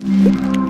Música